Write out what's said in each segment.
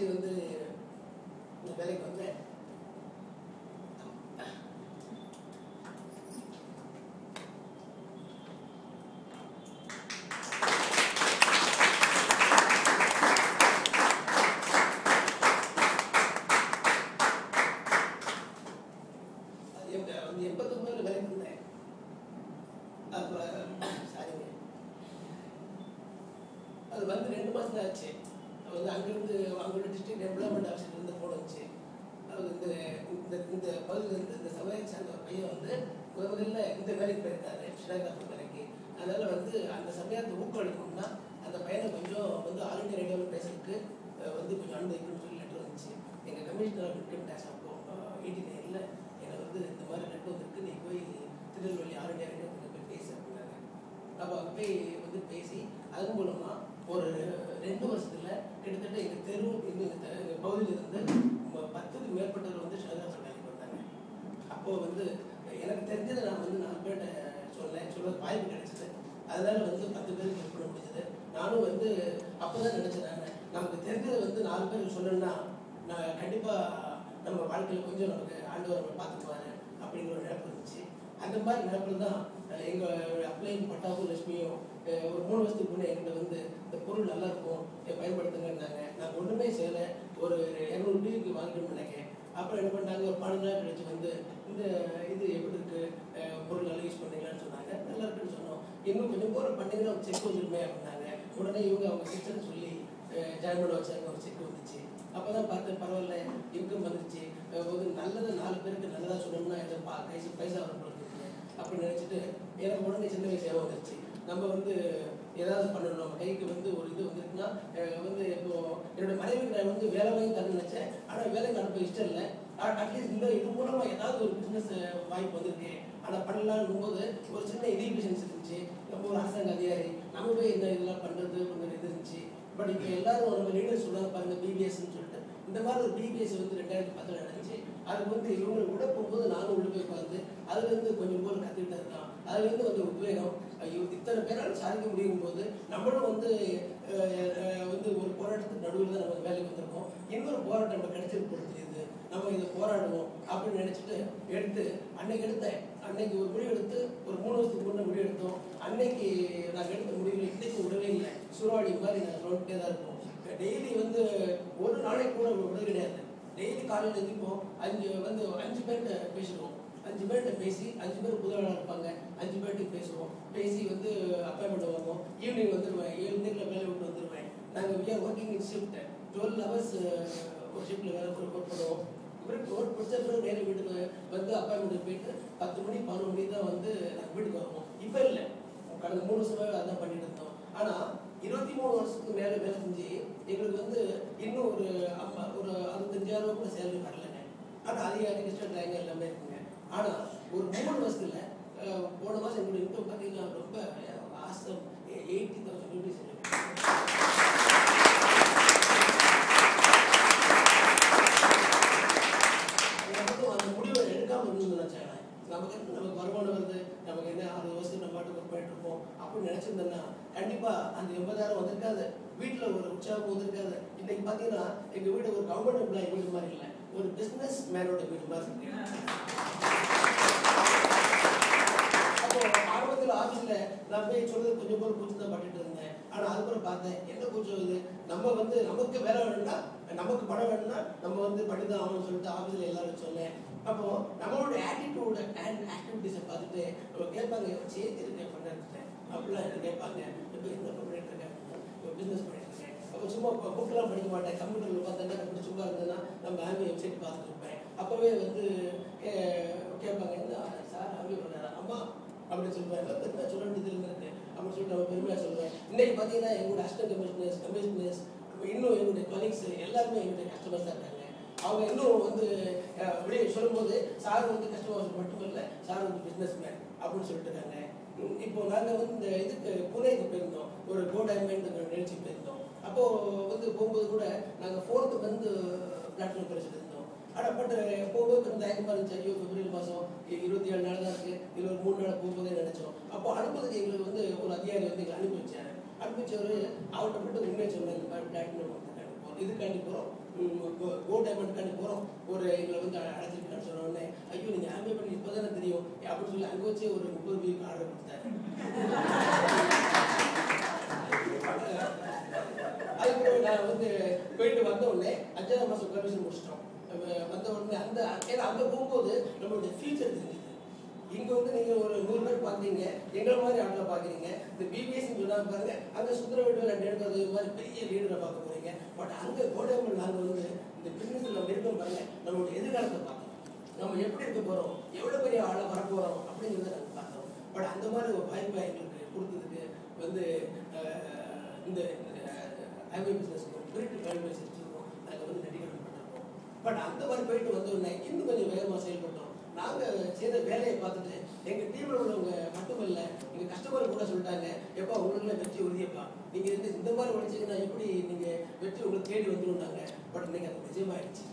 படித்து வந்து இந்த வேலைக்கு வந்தேன் அது எம்ப- வந்து எண்பத்தொம்பதுல வேலைக்கு வந்தேன் அப்புறம் சாரிங்க அது வந்து ரெண்டு மாதம் தான் ஆச்சு அது வந்து அங்கேருந்து அவங்களோட டிஸ்ட்ரிக்ட் எம்ப்ளாய்மெண்ட் ஆஃபீஸர் இருந்து போட வச்சு இந்த இந்த இந்த பகுதியில் இருந்து இந்த சமுதாயத்தை சார்ந்த பையன் வந்து முதல்ல இந்த வேலைக்கு போயிருக்காரு ஸ்ரீராகிராஃபர் வேலைக்கு. அதனால் வந்து அந்த சமயத்தை ஊக்குவிக்கணும்னா அந்த பையனை கொஞ்சம் வந்து ஆல் இண்டியா ரேடியோவில் பேசுறதுக்கு வந்து கொஞ்சம் அனுமதிக்கணும்னு சொல்லி லெட்டர் வந்துச்சு. எங்கள் கமிஷனர் ஆஃப் இன்கம் டேக்ஸ் அப்போ எயிட்டி நைனில் எனக்கு வந்து இந்த மாதிரி லெட்டர் வந்திருக்கு நீ போய் திருநெல்வேலி ஆல் இண்டியா ரேடியோவில் போய் பேசு அப்படின்னாங்க அப்போ அங்கே போய் வந்து பேசி அதன் மூலமாக ஒரு ரெண்டு வருஷத்துல கிட்டத்தட்ட எங்கள் தெரு எங்கள் எங்கள் பகுதியில் இருந்து ம- பத்துக்கு மேற்பட்டவர் வந்து ஷோகிராஃபர் வேலைக்கு வந்தாங்க அப்போ வந்து எனக்கு தெரிஞ்சதை நான் வந்து நாலு பேர்கிட்ட சொன்னேன் சொல்ல வாய்ப்பு கிடைச்சது. அதனால வந்து பத்து பேருக்கு ஹெல்ப் பண்ண முடிஞ்சது. நானும் வந்து அப்போதான் நினைச்சேன் நமக்கு தெரிஞ்சதை வந்து நாலு பேருக்கு சொல்லணும்னா நான் கண்டிப்பாக நம்ம வாழ்க்கையில் கொஞ்சம் நமக்கு ஆண்டவர் நம்ம பார்த்துக்குவாரு அப்படிங்கிற ஒரு நினைப்பு இருந்துச்சு. அந்த மாதிரி நினைப்பில் தான் எங்கள் எங்க அப்ளைன் பட்டாவும் லட்சுமியும் ஒரு மூணு வருஷத்துக்கு முன்னே என்கிட்ட வந்து இந்த பொருள் நல்லா இருக்கும் பயன்படுத்துங்கன்னாங்க. நான் ஒன்றுமே செய்யலை. ஒரு இரநூறு டிவிக்கு வாங்கிக்கணும்னு நினைக்கிறேன். அப்புறம் என்ன பண்ணாங்க ஒரு பன்னெண்டு நாள் கழிச்சு வந்து இந்த இது எப்படி இருக்கு? அஹ், பொருள் யூஸ் பண்ணீங்களான்னு சொன்னாங்க. நல்லா இருக்குன்னு சொன்னோம். இன்னும் கொஞ்சம் போகிற பண்ணீங்கன்னா ஒரு செக் வந்துருமே அப்படின்னாங்க. உடனே இவங்க அவங்க சிஸ்டர்னு சொல்லி ஜாயின் பண்ண வச்சாங்க. ஒரு செக் வந்துச்சு. அப்போ தான் பார்த்தேன் பரவாயில்ல இன்கம் வந்துருச்சு. ஒரு நல்லதை நாலு பேருக்கு நல்லதாக சொல்லணும்னா இதை பா கைசு பைசா வர அப்படின்னு நினச்சிட்டு எனக்கு உடனே சின்ன வயசு ஞாபகம் வந்துருச்சு. நம்ம வந்து ஏதாவது பண்ணணும். கைக்கு வந்து ஒரு இது வந்துருக்குன்னா வந்து இப்போ என்னோட மனைவிக்கு நான் வந்து வேலை வாங்கி தரணும்னு நினைச்சேன். ஆனால் வேலைக்கு அனுப்ப இஷ்டம் இல்லை. அட்லீஸ்ட் இந்த இது மூலமா ஏதாவது ஒரு பிசினஸ் வாய்ப்பு வந்திருக்கு. ஆனால் பண்ணலாம்னு போது ஒரு சின்ன இன்ஹிபிஷன்ஸ் இருந்துச்சு. நம்ம ஒரு அரசாங்க அதிகாரி நம்ம போய் என்ன இதெல்லாம் பண்றது கொஞ்சம் இது இருந்துச்சு. பட் இப்போ எல்லாரும் நம்ம லீடர் சொன்னாங்க பாருங்க பிபிஎஸ்ன்னு சொல்லிட்டு. இந்த மாதிரி ஒரு பிபிஎஸ் வந்து ரெண்டாயிரத்தி பத்தில் நடந்துச்சு. அதுக்கு வந்து இவங்க விட போகும்போது நானும் உள்ள போய் உட்காந்து அதுல இருந்து கொஞ்சம் போல் கத்துக்கிட்டு இருக்கான் அதுல இருந்து வந்து உத்வேகம். ஐயோ இத்தனை பேரால் சாதிக்க முடியும் போது நம்மளும் வந்து வந்து ஒரு போராட்டத்துக்கு நடுவில் தான் நம்ம வேலைக்கு வந்திருக்கோம். இன்னொரு போராட்டம் நம்ம கிடைச்சிருக்கு போல தெரியுது. நம்ம இதை போராடுவோம் அப்படின்னு நினைச்சிட்டு எடுத்து அன்னைக்கு எடுத்தேன். அன்னைக்கு ஒரு முடிவு எடுத்து ஒரு மூணு வருஷத்துக்கு முன்னே முடிவு எடுத்தோம். அன்னைக்கு நாங்கள் எடுத்த முடிவில் இன்னைக்கு விடவே இல்லை. சூறாவளி மாதிரி நாங்கள் நோக்கிட்டே தான் இருப்போம் டெய்லி வந்து ஒரு நாளைக்கு கூட விட கிடையாது. டெய்லி காலையில் எதிர்ப்போம் அஞ்சு வந்து அஞ்சு பேர்கிட்ட பேசிடுவோம். அஞ்சு பேர்கிட்ட பேசி அஞ்சு பேர் புதவாளர் இருப்பாங்க. அஞ்சு பேர்கிட்ட பேசுவோம். பேசி வந்து அப்பாயின்மெண்ட் வாங்குவோம் ஈவினிங் வந்துடுவேன் ஏழு மணிக்கு uh, வேலை விட்டு வந்துடுவேன் நாங்கள் we are working in shift twelve hours ஒரு ஷிஃப்ட்டில் வேலை ஒர்க் பண்ணுவோம். அப்புறம் ஒர்க் பிடிச்சப்பறம் பிறகு நேரம் வீட்டுக்கு வந்து அப்பாயின்மெண்ட் போயிட்டு பத்து மணி பதினொரு மணி தான் வந்து நாங்கள் வீட்டுக்கு வருவோம். இப்போ இல்லை. கடந்த மூணு வருஷமாவே அதான் பண்ணிட்டு இருந்தோம். ஆனால் இருபத்தி மூணு வருஷத்துக்கு மேலே வேலை செஞ்சு எங்களுக்கு வந்து இன்னும் ஒரு அம்மா ஒரு அறுபத்தஞ்சாயிரம் ரூபாய் கூட சேலரி வரலங்க. ஆனால் அதிக கிருஷ்ணன் ட்ராயிங் எல்லாமே இருக்குது ஆனால் ஒரு மூணு வருஷத்துல அஹ், போன மாதம் எங்களுடைய இன்கம் பார்த்தீங்கன்னா ரொம்ப ஆசம் எயிட்டி தௌசண்ட் ருபீஸ் எனக்கும் அந்த முடிவை எடுக்காமல் இருந்து நினைச்சேன் நமக்கு நமக்கு வருமானம் வருது நமக்கு என்ன அறுபது வருஷம் நம்ம பாட்டுக்கு ஒர்க் பண்ணிட்டு இருப்போம் அப்படின்னு நினச்சிருந்தேன்னா கண்டிப்பாக அந்த எண்பதாயிரம் வந்திருக்காது. வீட்டில் ஒரு உற்சாகம் வந்திருக்காது. இன்னைக்கு பார்த்தீங்கன்னா எங்கள் வீடு ஒரு கவர்மெண்ட் எம்ப்ளாயி வீடு மாதிரி இல்லை. ஒரு பிஸ்னஸ் மேனோட வீடு மாதிரி. அப்போ ஆரம்பத்தில் ஆஃபீஸில் நான் போய் சொல்றது கொஞ்சம் போல கூச்சு தான் பண்ணிட்டு இருந்தேன். ஆனால் அதுக்கப்புறம் பார்த்தேன் என்ன கூச்சம் இது? நம்ம வந்து நமக்கு வேலை வேணும்னா நமக்கு படம் வேணும்னா நம்ம வந்து பண்ணி தான் ஆகணும்னு சொல்லிட்டு ஆஃபீஸில் எல்லாரும் சொன்னேன். அப்போ நம்மளோட ஆட்டிடியூட அண்ட் ஆக்டிவிட்டிஸை பார்த்துட்டு அவங்க கேட்பாங்க சேர்த்து இருக்கேன் பண்ணிருக்கேன் அப்படிலாம் எனக்கு கேட்பாங்க? இப்போ என்ன பண்ணிட்டு இருக்கேன் பிஸ்னஸ் பண்ணிட்டு சும்மா புக்கெலாம் படிக்க மாட்டேன். கம்ப்யூட்டரில் பார்த்தேன்னா அப்படி சும்மா இருந்ததுன்னா நம்ம ஆமி வெப்சைட் பார்த்துட்டு இருப்பேன். அப்போவே வந்து கே- கேட்பாங்க என்ன சார் ஆம்பி பண்ணாரா? அம்மா அப்படின்னு சொல்லுவேன். "நான் பெருமையாக சொல்ல வேண்டியது இருக்கு அப்படின்னு சொல்லிட்டு அவன் பெருமையாக சொல்லுவேன். இன்னைக்கு பார்த்தீங்கன்னா எங்களோட அஸ்டன் கமிஷனர்ஸ் கமிஷனர்ஸ் இன்னும் என்னுடைய கொலீக்ஸ் எல்லாருமே என்னுடைய கஸ்டமர்ஸாக இருக்காங்க. அவங்க இன்னும் வந்து அஹ், அப்படியே சொல்லும்போது சார் வந்து கஸ்டமர்ஸ் மட்டும் இல்லை சார் வந்து பிஸ்னஸ் மேன் அப்படின்னு சொல்லிட்டு இருக்காங்க. இப்போ நாங்கள் வந்து இந்த இதுக்கு புனேக்கு போயிருந்தோம். ஒரு கோ டைமண்ட் நிகழ்ச்சி போயிருந்தோம். அப்போ வந்து போகும்போது கூட நாங்கள் ஃபோர்த்து வந்து பிளாட்ஃபார்ம் படிச்சுட்டு இருந்தோம் ஆனால் பட் போகும்போது கொஞ்சம் தயக்கமாக இருந்துச்சு. ஐயோ பிப்ரவரி மாதம் இருபத்தி ஏழு நாள் தான் இருக்குது இருபது மூணு நாள் போகும்போதே நினச்சோம். அப்போ அனுப்புறதுக்கு எங்களுக்கு வந்து ஒரு அதிகாரி வந்து எங்களை அனுப்பி வச்சார். அனுப்பிச்சவர் அவர்கிட்ட மட்டும் உண்மையை சொன்னாங்க பிளாட்ஃபார்ம் இதுக்காண்டி போகிறோம் கோ டைமண்ட்காண்டி போகிறோம் ஒரு எங்களை வந்து அழைச்சிருக்கான்னு சொன்ன உடனே ஐயோ நீங்கள் ஆம்பே பண்ணி இப்போ தானே தெரியும். அப்படின்னு சொல்லி அங்கே வச்சு ஒரு முப்பது வீக் ஆர்டர் கொடுத்தாரு அதுக்கப்புறம் நான் வந்து போயிட்டு வந்த உடனே அஞ்சாவது கமிஷன் முடிச்சிட்டோம் நம்ம வந்த உடனே அந்த ஏன்னா அங்கே போகும்போது நம்மளுடைய ஃபியூச்சர் தெரிஞ்சுது. இங்கே வந்து நீங்கள் ஒரு நூறு பேர் பார்க்குறீங்க எங்களை மாதிரி ஆட்களை பார்க்குறீங்க இந்த பிபிஎஸ்னு சொன்னால் பாருங்க அங்கே சுந்தர வீடு ரெண்டு எடுக்கிறது மாதிரி பெரிய லீடரை பார்க்க போகிறீங்க பட் அங்கே கோடைமல் நாங்கள் வந்து இந்த பிஸ்னஸில் நம்ம இருக்கோம் பாருங்க நம்மளுடைய எதிர்காலத்தை பார்க்கணும். நம்ம எப்படி இருக்க போகிறோம் எவ்வளோ பெரிய ஆளாக வர போகிறோம் அப்படிங்கிறத நாங்கள் பார்த்தோம் பட் அந்த மாதிரி ஒரு வாய்ப்பை எங்களுக்கு கொடுத்ததுக்கு வந்து இந்த ஹைவே பிஸ்னஸ் பிரிட்டு ரயில்வே பிஸ்னஸ் நாங்கள் வந்து நன்றி கடன்பட்டிருக்கோம் பட் அந்த மாதிரி போயிட்டு வந்த உடனே இன்னும் கொஞ்சம் வேகமாக செயல்பட்டோம். நாங்கள் செய்த வேலையை பார்த்துட்டு எங்கள் டீமில் உள்ளவங்க மட்டுமல்ல எங்கள் கஸ்டமர் கூட சொல்லிட்டாங்க எப்பா உங்களுக்கு வெற்றி உறுதியப்பா. நீங்கள் இந்த இந்த மாதிரி உழைச்சிங்கன்னா எப்படி நீங்கள் வெற்றி உங்களுக்கு தேடி வந்துருந்தாங்க பட் இன்னைக்கு அது நிஜமாயிடுச்சு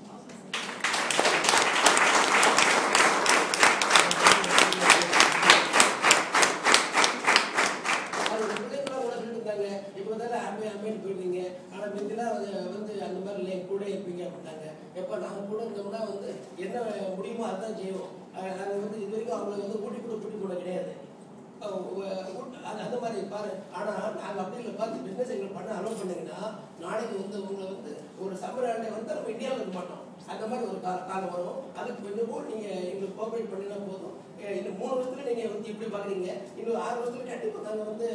அது பிள்ளைங்களாம் கூட சொல்லிட்டு இருந்தாங்க இப்போ தானே அம்பே அம்பேன்னு போயிடுவீங்க ஆனால் முந்திலாம் வந்து வந்து அந்த மாதிரி இல்லை கூட இருப்பீங்க அப்படின்னாங்க எப்போ நாங்கள் கூட இருந்தோம்னா வந்து என்ன முடியுமோ அதான் செய்வோம் நாங்கள் வந்து இது வரைக்கும் அவங்களை வந்து கூட்டி கூட கூட்டி கூட கிடையாது அஹ் உ- உ- அது அந்த மாதிரி பாரு. ஆனால் நாங்கள் அப்படி இல்லை. பார்த்து பிஸ்னஸ் எங்களை பண்ண அலோவ் பண்ணீங்கன்னா நாளைக்கு வந்து உங்களை வந்து ஒரு சம்மர் வந்து நம்ம இந்தியாவில் இருக்க மாட்டோம். அந்த மாதிரி ஒரு கால காலம் வரும். அதுக்கு கொஞ்சமோ நீங்கள் எங்களுக்கு கோஆப்ரேட் பண்ணினா போதும். இன்னும் மூணு வருஷத்துல நீங்கள் வந்து இப்படி பார்க்குறீங்க இன்னும் ஆறு வருஷத்துல கண்டிப்பாக நாங்கள் வந்து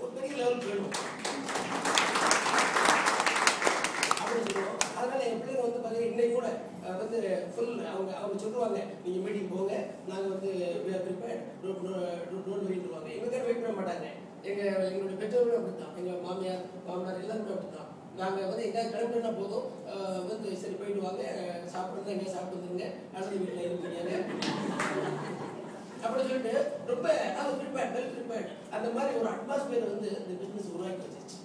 ஒரு பெரிய லெவலுக்கு போயிடுவோம் அப்படின்னு சொல்லுவோம் அதனால என் பிள்ளைங்க வந்து பார்த்தீங்கன்னா இன்னைக்கு கூட அஹ், வந்து ஃபுல் அவங்க அவங்க சொல்லுவாங்க நீங்கள் மீட்டிங் போங்க நாங்கள் வந்து ப்ரிப்பேர்ட் டோன்ட் வெயிட்டுருவாங்க எங்களுக்காக வெயிட் பண்ண மாட்டாங்க எங்கள் அப்படித்தான். எங்கள் மாமியார் மாமனார் எல்லாருமே அப்படித்தான். நாங்கள் வந்து எங்க கிளம்பினா போதும். வந்து சரி போயிட்டு வாங்க. சாப்பிடுறது எங்கேயா சாப்பிட்டு வந்துருங்க அடுத்த வீட்டில் இருப்பீங்க அப்படின்னு சொல்லிட்டு ரொம்ப அது ப்ரிப்பேர்ட் வெல் ப்ரிப்பேர்ட் அந்த மாதிரி ஒரு அட்மாஸ்பியர் வந்து இந்த பிஸ்னஸ் உருவாக்கி வச்சிருச்சு.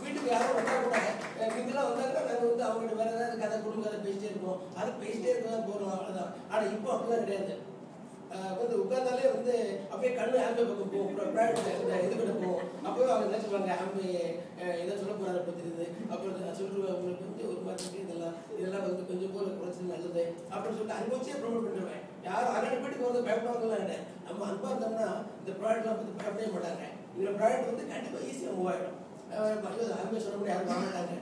வீட்டுக்கு யாரும் வந்தா கூட அஹ் முந்திலாம் வந்தாங்கன்னா நாங்கள் வந்து அவங்ககிட்ட வேற ஏதாவது கதை குடும்ப பேசிட்டே இருப்போம். அதை பேசிட்டே இருக்க தான் போகிறோம் அவ்வளோதான் ஆனால் இப்போ அப்படிலாம் கிடையாது. வந்து உட்கார்ந்தாலே வந்து அப்படியே கண்ணு ஆம்பே பக்கம் போகும் இந்த இது கிட்ட போகும் அப்போவே அவங்க என்ன சொல்லுவாங்க ஆம்பே இதை சொல்ல போறாரு அப்படி தெரியுது. அப்புறம் நான் உங்களுக்கு வந்து ஒரு மாதிரி இதெல்லாம் இதெல்லாம் வந்து கொஞ்சம் போல குறைச்சது நல்லது அப்படின்னு சொல்லிட்டு அனுபவிச்சே ப்ரொமோட் பண்ணிடுவேன். யாரும் அங்கே வீட்டுக்கு வந்து பயப்படுவாங்கலாம் இல்லை. நம்ம அன்பா இருந்தோம்னா இந்த ப்ராடக்ட்லாம் பற்றி பயப்படவே மாட்டாங்க. இந்த ப்ராடக்ட் வந்து கண்டிப்பாக ஈஸியாக மூவ் ஆகிடும் ஆம்பே சொல்ல யாரும் வாங்கிட்டாங்க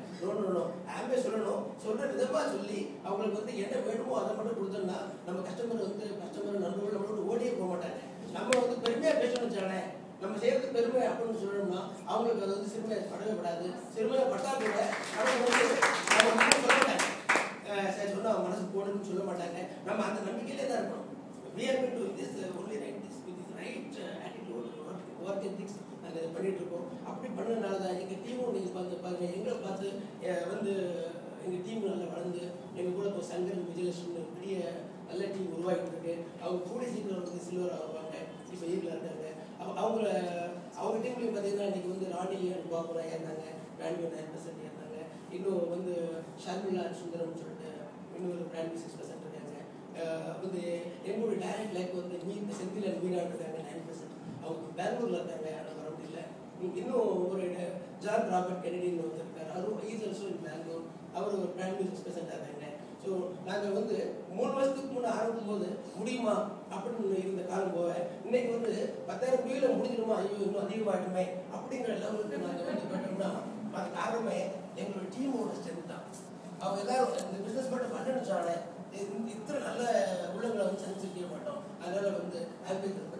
நோ ஆம்பே சொல்லணும் சொல்ற விதமா சொல்லி அவங்களுக்கு வந்து என்ன வேணுமோ அதை மட்டும் கொடுத்தோம்னா நம்ம கஸ்டமர் வந்து கஸ்டமர் நண்பர்கள் நம்மளோட ஓடியே போக மாட்டாங்க நம்ம வந்து பெருமையா பேசணும்னு வச்சாங்களேன் நம்ம செய்யறது பெருமை அப்படின்னு சொல்லணும்னா அவங்களுக்கு அது வந்து சிறுமையை படவே படாது சிறுமையா பட்டா கூட அவங்க வந்து அவங்க மனசு சொல்ல மாட்டாங்க சரி சொன்னா அவங்க மனசு போடுன்னு சொல்ல மாட்டாங்க நம்ம அந்த நம்பிக்கையிலே தான் இருக்கணும் we are do this only right this with right attitude work things நாங்கள் இதை பண்ணிகிட்ருக்கோம் அப்படி பண்ணனால தான் எங்கள் டீமும் நீங்கள் பார்த்து பாருங்கள் எங்களை பார்த்து வந்து எங்கள் டீம் நல்லா வளர்ந்து எங்கள் கூட இப்போ சங்கர் விஜயலட்சுமி பெரிய நல்ல டீம் உருவாகிட்டு இருக்கு அவங்க கூடிய சீக்கிரம் வந்து சில்வர் ஆகுவாங்க இப்போ ஈரில் இருக்காங்க. அவங்கள அவங்க டீம்லேயும் பார்த்தீங்கன்னா இன்றைக்கி வந்து ராணி அண்ட் பாபுரா இருந்தாங்க ராணி நைன் பர்சன்ட் இருந்தாங்க இன்னும் வந்து ஷர்மிளா சுந்தரம் சொல்லிட்டு இன்னொரு பிராண்ட் சிக்ஸ் பர்சன்ட் இருக்காங்க. வந்து எங்களுடைய டைரக்ட் லைக் வந்து மீன் செந்தில் மீனாட்டு இருக்காங்க நைன் பர்சன்ட் அவங்க பெங்களூர்ல இருக்காங்க யாரும் வர முடியல. இன்னும் ஒரு ஜான் ராபர்ட் கெனடின்னு ஒருத்தர் இருக்காரு. அவரும் ஈஸ் ஆல்சோ இன் பெங்களூர் அவர் ஒரு பிராண்ட் சிக்ஸ் பர்சன்ட் இருக்காங்க ஸோ நாங்கள் வந்து மூணு வருஷத்துக்கு முன்னே ஆரம்பிக்கும் போது முடியுமா அப்படின்னு இருந்த காலம் போக இன்னைக்கு வந்து பத்தாயிரம் கோயில முடிஞ்சிடுமா? ஐயோ இன்னும் அதிகமாகட்டுமே அப்படிங்கிற லெவலுக்கு நாங்கள் வந்து போயிட்டோம்னா அது காரணமே எங்களோட டீமோட ஸ்ட்ரென்த் தான். அவங்க எல்லாரும் இந்த பிசினஸ் மட்டும் பண்ணணும்னு சொன்னாலே இத்தனை நல்ல உள்ளங்களை வந்து சந்திச்சிருக்க மாட்டோம். அதனால வந்து ஆல்பேக்கு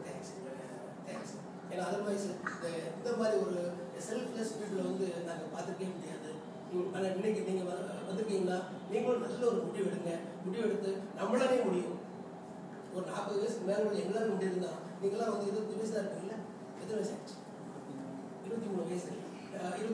ஏன்னா அதர்வைஸ் இந்த இந்த மாதிரி ஒரு செல்ஃப்லெஸ் பீப்புளை வந்து நாங்கள் பார்த்துருக்கவே முடியாது. ஆனால் இன்னைக்கு நீங்கள் வந்திருக்கீங்கன்னா நீங்களும் நல்ல ஒரு முடிவு எடுங்க. முடிவு எடுத்து நம்மளாலே முடியும். ஒரு நாற்பது வயசுக்கு மேலே உள்ள எங்களால் முடியுதுன்னா நீங்களாம் வந்து இருபத்தி வயசு தான் இருக்கீங்களா எத்தனை வயசு ஆச்சு? இருபத்தி மூணு வயசு. இருபத்தி